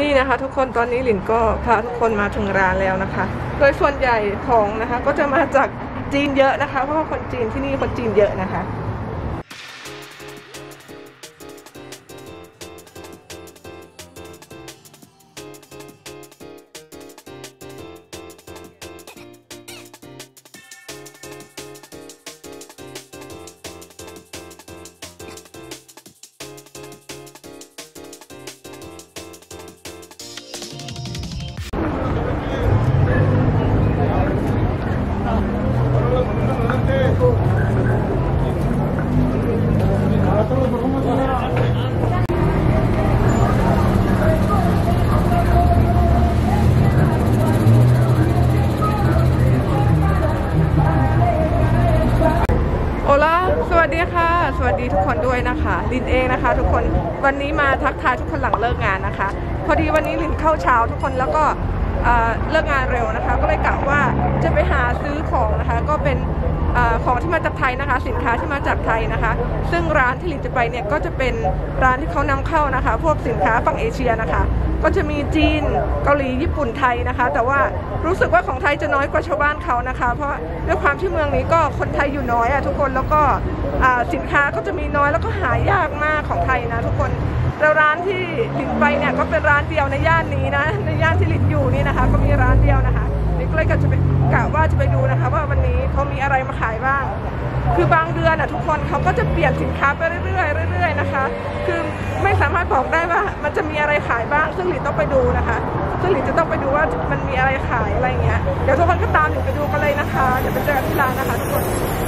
นี่นะคะ ทุกคนตอนนี้หลินก็พาทุกคนมาถึงร้านแล้วนะคะ โดยส่วนใหญ่ของนะคะ ก็จะมาจากจีนเยอะนะคะ เพราะว่าคนจีนที่นี่คนจีนเยอะนะคะ สวัสดีค่ะ สวัสดีทุกคนด้วยนะคะ ลินเองนะคะ ทุกคนวันนี้มาทักทายทุกคนหลังเลิกงานนะคะ พอดีวันนี้ลินเข้าเช้าทุกคนแล้วก็เเลิกงานเร็วนะคะ ก็เลยกะว่าจะไปหาซื้อของนะคะ ก็เป็นอของที่มาจากไทยนะคะ สินค้าที่มาจากไทยนะคะ ซึ่งร้านที่ลินจะไปเนี่ยก็จะเป็นร้านที่เขานำเข้านะคะ พวกสินค้าฝั่งเอเชียนะคะ ก็จะมีจีนเกาหลีญี่ปุ่นไทยนะคะ แต่ว่ารู้สึกว่าของไทยจะน้อยกว่าชาวบ้านเขานะคะ เพราะด้วยความที่เมืองนี้ก็คนไทยอยู่น้อยอะทุกคนแล้วก็สินค้าก็จะมีน้อยแล้วก็หายากมากของไทยนะทุกคนแล้วร้านที่ลินไปเนี่ยก็เป็นร้านเดียวในย่านนี้นะในย่านที่ลินอยู่นี่นะคะ ก็มีร้านเดียวนะคะ ก็เลยก็จะไปกะว่าจะไปดูนะคะ ว่าวันนี้เขามีอะไรมาขายบ้าง คือบางเดือนอะทุกคนเขาก็จะเปลี่ยนสินค้าไปเรื่อยๆเรื่อยๆนะคะ คือไม่สามารถบอกได้ว่ามันจะมีอะไรขายบ้าง ซึ่งหลินต้องไปดูนะคะ ซึ่งหลินจะต้องไปดูว่ามันมีอะไรขายอะไรเงี้ย เดี๋ยวทุกคนก็ตามหลินไปดูกันเลยนะคะ เดี๋ยวไปเจอกันที่ร้านนะคะทุกคน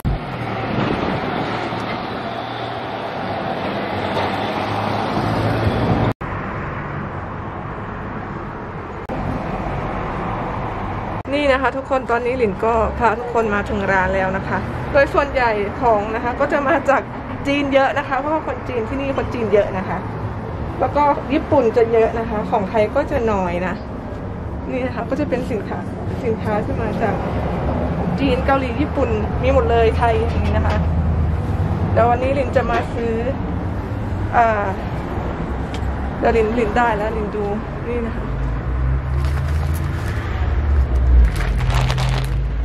นี่นะคะ ทุกคนตอนนี้หลินก็พาทุกคนมาถึงร้านแล้วนะคะ โดยส่วนใหญ่ของนะคะ ก็จะมาจากจีนเยอะนะคะ เพราะว่าคนจีนที่นี่คนจีนเยอะนะคะ แล้วก็ญี่ปุ่นจะเยอะนะคะ ของไทยก็จะน้อยนะนี่นะคะก็จะเป็นสินค้าสินค้าที่มาจากจีนเกาหลีญี่ปุ่นมีหมดเลยไทยอย่างนี้นะคะเดี๋ยววันนี้ลินจะมาซื้ออ่าเดี๋ยวลินลินได้แล้วลินดูนี่นะคะ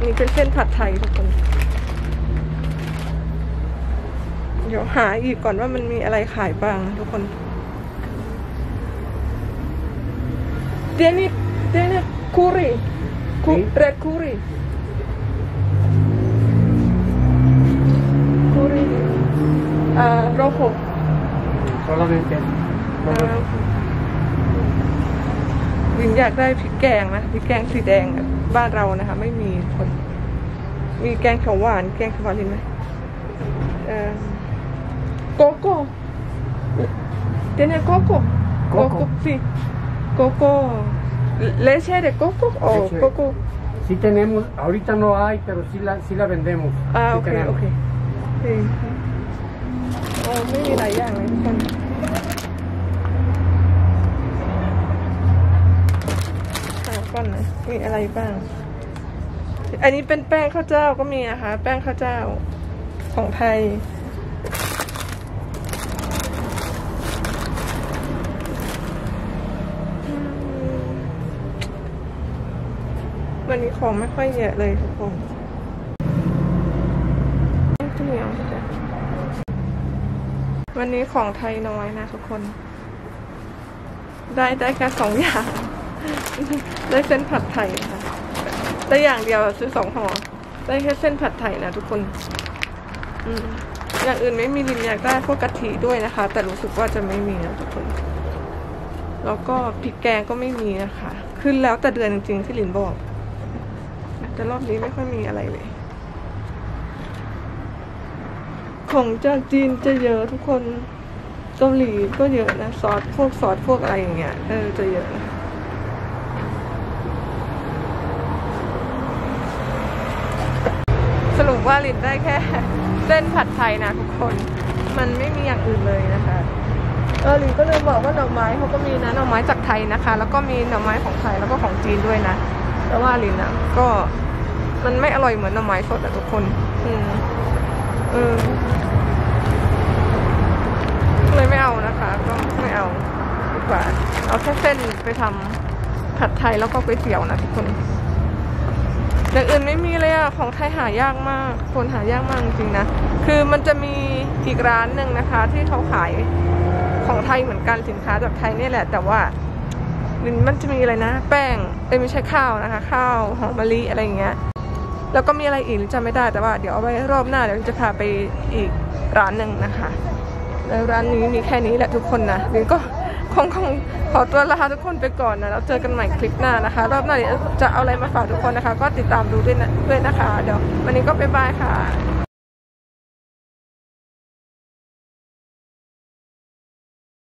นี่เป็นเส้นผัดไทยทุกคน เดี๋ยวหาอีกก่อนว่ามันมีอะไรขายบ้างนะทุกคนเดนิเดนิคูรีคูเรดคูรีคูรีอ่าโรโค Solamente. อ่าวินอยากได้พริกแกงนะพริกแกงสีแดงอะ บ้านเรานะคะ ไม่มีคน มีแกงเขียวหวาน แกงเขียวหวานเห็นไหมเอ่อโกโก้เดนโกโก้โกโก้สิโกโก้เลเช่เดโกโก้โอ้ Leche. โกโก้ Sí tenemos, ahorita no hay, pero sí la, sí la vendemos. อ่า Sí โอเค tenemos. โอเค sí โอ้ไม่มี อย่านนะมีอะไรบ้าง อันนี้เป็นแป้งข้าวเจ้าก็มีนะคะ แป้งข้าวเจ้าของไทย วันนี้ของไม่ค่อยเยอะเลยทุกคนข้าวเหนียววันนี้ของไทยน้อยนะทุกคน ได้ได้แค่สองอย่าง ได้เส้นผัดไทยนะคะได้อย่างเดียวซื้อสองห่อได้แค่เส้นผัดไทยนะทุกคน อืมอย่างอื่นไม่มีลินอยากได้พวกกะทิด้วยนะคะ แต่รู้สึกว่าจะไม่มีนะทุกคน แล้วก็พริกแกงก็ไม่มีนะคะ ขึ้นแล้วแต่เดือนจริงๆที่ลินบอก แต่รอบนี้ไม่ค่อยมีอะไรเลย ของจากจีนจะเยอะทุกคน เกาหลีก็เยอะนะ ซอสพวกซอสพวกอะไรอย่างเงี้ย เออจะเยอะนะสรุป ว่าลินได้แค่เส้นผัดไทยนะทุกคน มันไม่มีอย่างอื่นเลยนะคะเออลินก็เลยบอกว่าหน่อไม้เขาก็มีนะหน่อไม้จากไทยนะคะ แล้วก็มีหน่อไม้ของไทยแล้วก็ของจีนด้วยนะ แต่ว่าลินอะ ก็มันไม่อร่อยเหมือนหน่อไม้สดอะทุกคน อืมเออเลยไม่เอานะคะก็ไม่เอาดีกว่า เอาแค่เส้นไปทำผัดไทยแล้วก็ก๋วยเตี๋ยวนะทุกคน อย่างอื่นไม่มีเลยอะของไทยหายากมาก คนหายากมากจริงๆนะ คือมันจะมีอีกร้านหนึ่งนะคะ ที่เขาขายของไทยเหมือนกันสินค้าจากไทยนี่แหละ แต่ว่ามันจะมีอะไรนะ แป้งเอ้ไม่ใช่ข้าวนะคะ ข้าวหอมมะลิอะไรอย่างเงี้ยแล้วก็มีอะไรอีกจำไม่ได้แต่ว่าเดี๋ยวเอาไว้รอบหน้าเดี๋ยวจะพาไปอีกร้านหนึ่งนะคะแล้วร้านนี้มีแค่นี้แหละทุกคนนะลินก็ คงคงขอตัวลาทุกคนไปก่อนนะแล้วเจอกันใหม่คลิปหน้านะคะ รอบหน้าจะเอาอะไรมาฝากทุกคนนะคะ ก็ติดตามดูด้วยนะด้วยนะคะ เดี๋ยววันนี้ก็บ๊ายบายค่ะ